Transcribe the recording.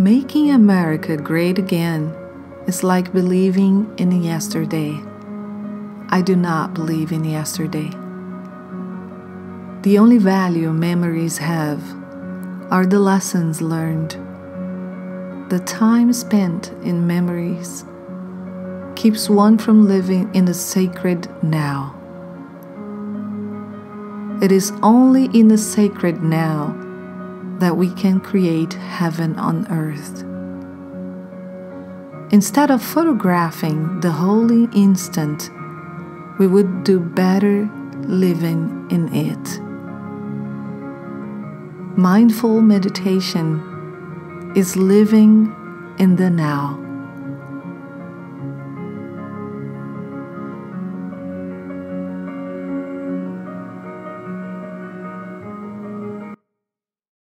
Making America great again is like believing in yesterday. I do not believe in yesterday. The only value memories have are the lessons learned. The time spent in memories keeps one from living in the sacred now. It is only in the sacred now that we can create heaven on earth. Instead of photographing the holy instant, we would do better living in it. Mindful meditation is living in the now.